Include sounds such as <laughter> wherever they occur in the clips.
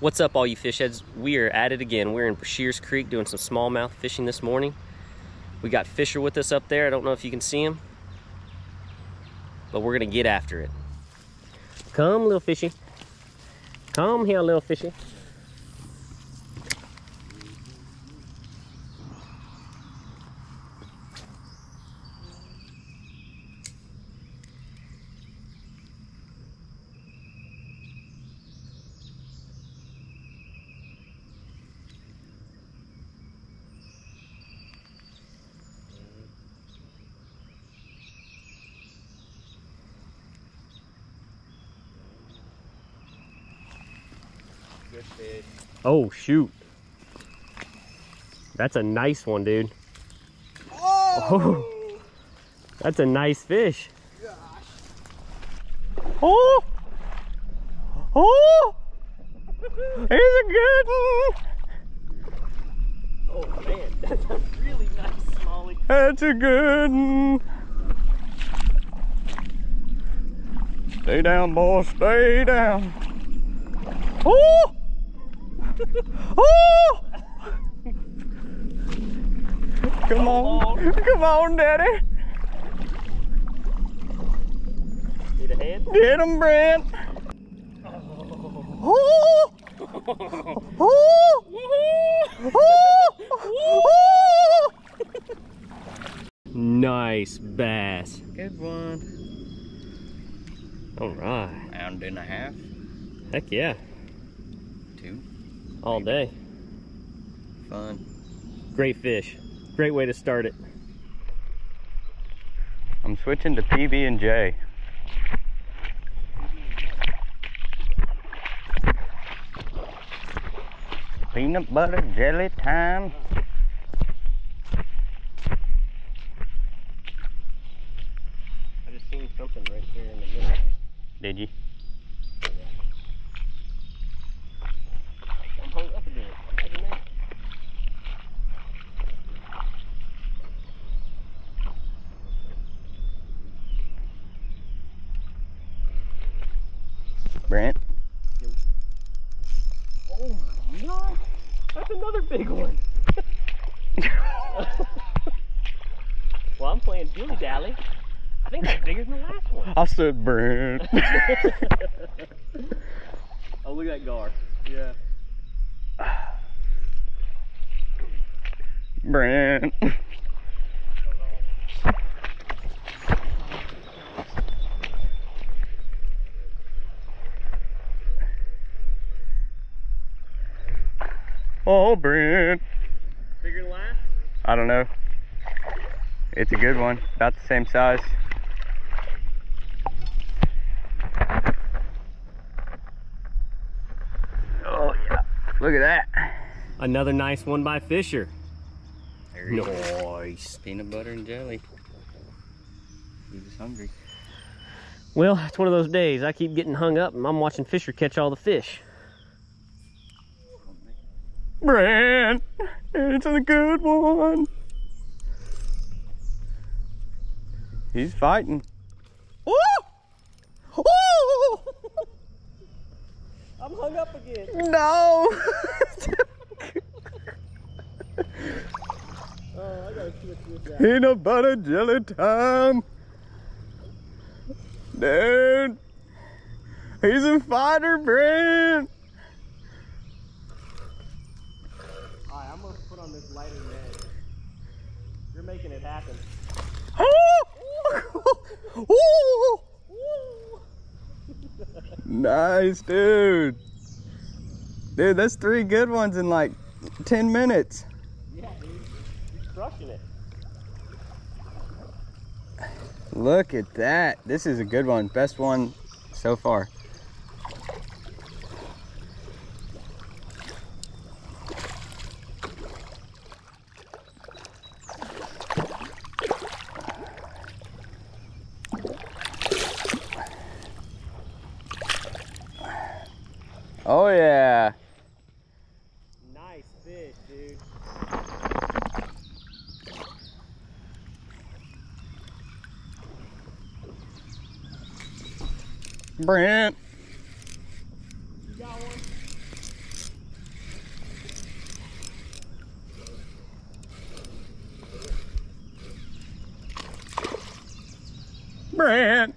What's up, all you fish heads? We are at it again. We're in Shears Creek doing some smallmouth fishing this morning. We got Fisher with us up there. I don't know if you can see him, but we're gonna get after it. Come, little fishy. Come here, little fishy. Fish. Oh, shoot. That's a nice one, dude. Oh! That's a nice fish. Oh! Oh! Here's a good one. <laughs> Oh man, <laughs> that's a really nice smallie. That's a good one. Stay down, boy. Stay down. Oh! Oh! Come on. Come on, Daddy. Need a hand? Get him, Brent. Oh! Oh! Oh! Nice bass. Good one. All right. Pound and a half. Heck yeah. Two. All day. Fun. Great fish. Great way to start it. I'm switching to PB and J. Peanut butter jelly time. I just seen something right there in the middle. Did you? I'm hung up again. Imagine that. Brent? Oh my god! That's another big one. well, I'm playing dilly dally. I think that's bigger than the last one. I said Brent. <laughs> oh, look at that gar. Yeah. Brent. Oh, Brent. Bigger than last? I don't know. It's a good one. About the same size. Oh, yeah. Look at that. Another nice one by Fisher. There you go. Nice. Peanut butter and jelly. He was hungry. Well, it's one of those days. I keep getting hung up and I'm watching Fisher catch all the fish. Brent, it's a good one. He's fighting. Woo! Woo! <laughs> I'm hung up again. No. <laughs> Oh, I gotta switch this out. Peanut butter jelly time. Dude. He's a fighter, Brent. Alright, I'm gonna put on this lighter net. You're making it happen. Nice, dude. Dude, that's three good ones in like 10 minutes. Yeah, dude. You're crushing it. Look at that. This is a good one. Best one so far. Oh yeah. Nice fish, dude. Brent. You got one? Brent.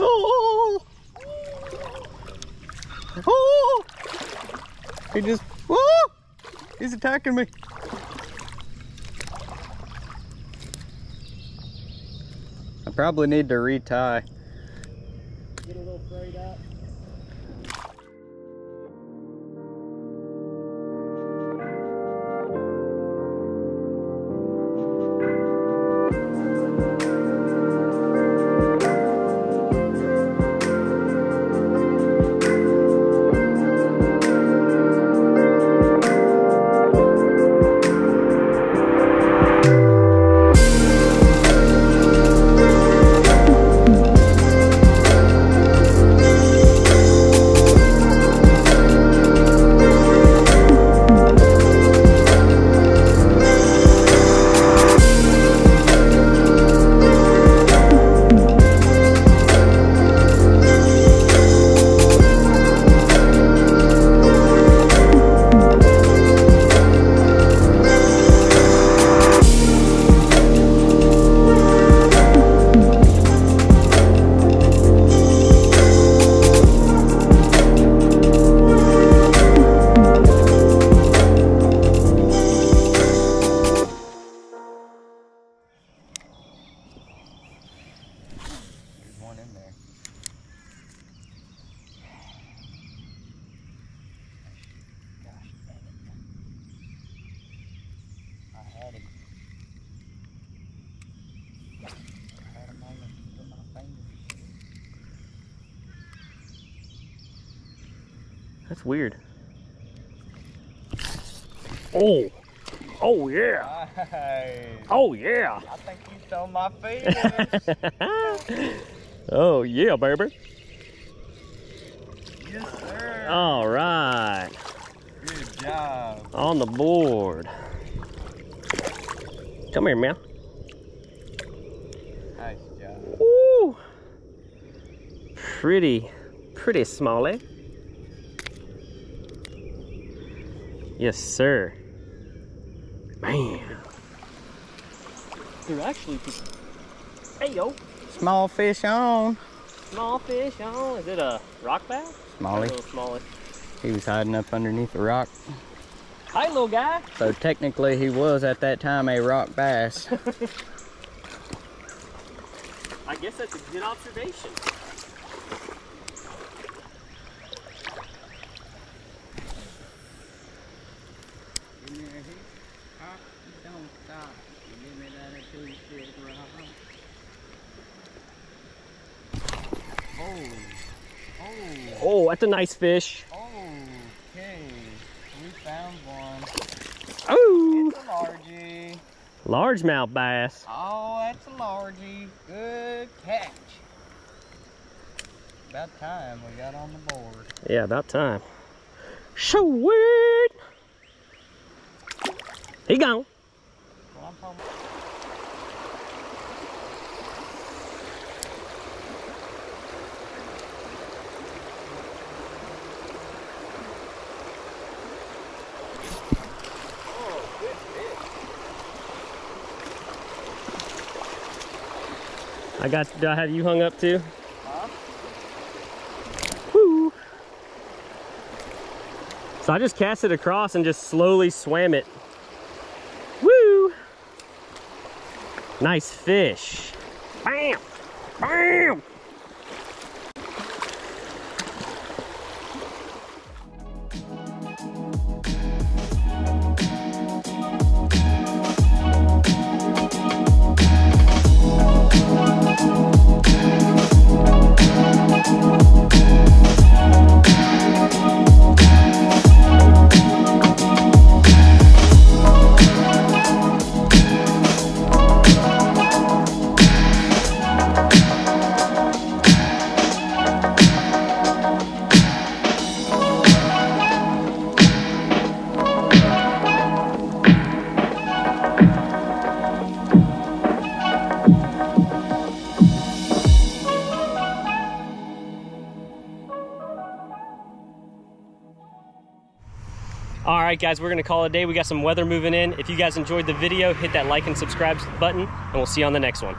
oh. Oh. He just, oh. He's attacking me. I probably need to retie. Had him. I had him on the tip of my finger. That's weird. Oh. Oh yeah. Nice. Oh yeah. I think you stole my <laughs> fish. oh yeah, baby. yes, sir. All right. Good job. On the board. Come here, man. Nice job. Woo. Pretty, pretty smally. Eh? Yes, sir. Man. They're actually. Hey yo, Small fish on. small fish on. Is it a rock bass? Smalley. A little smallie. He was hiding up underneath a rock. Hi, little guy. So technically he was at that time a rock bass. <laughs> I guess that's a good observation. Oh. Oh. Oh, that's a nice fish. Okay. We found one. Oh, It's a largie. Largemouth bass. Oh, that's a largie. Good catch. About time we got on the board. Yeah, about time. Sweet. He gone. Well, I got. Do I have you hung up too? Huh? Woo. So I just cast it across and just slowly swam it. Woo! Nice fish. Bam! Bam! Right, guys, we're gonna call it a day. We got some weather moving in. If you guys enjoyed the video, hit that like and subscribe button, and we'll see you on the next one.